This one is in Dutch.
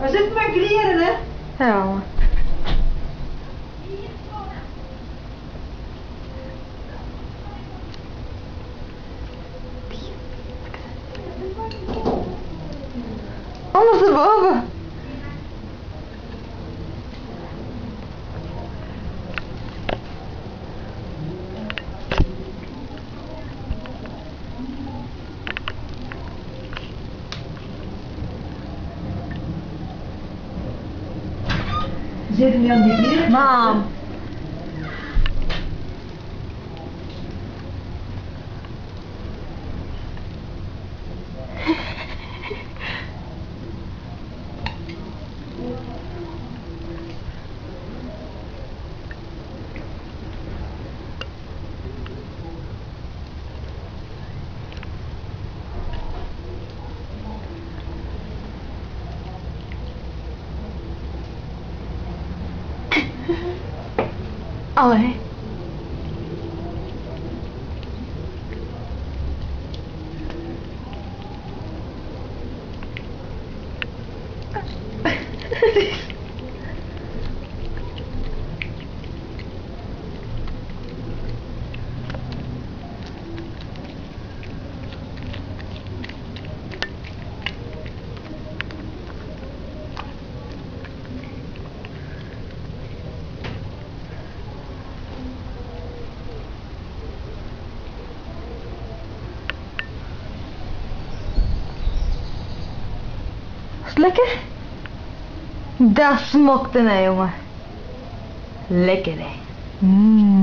We zitten maar creëren, hè? Ja. Alles erboven. We zitten lekker? Dat smokte hè, jongen. Lekker, hè. Mm.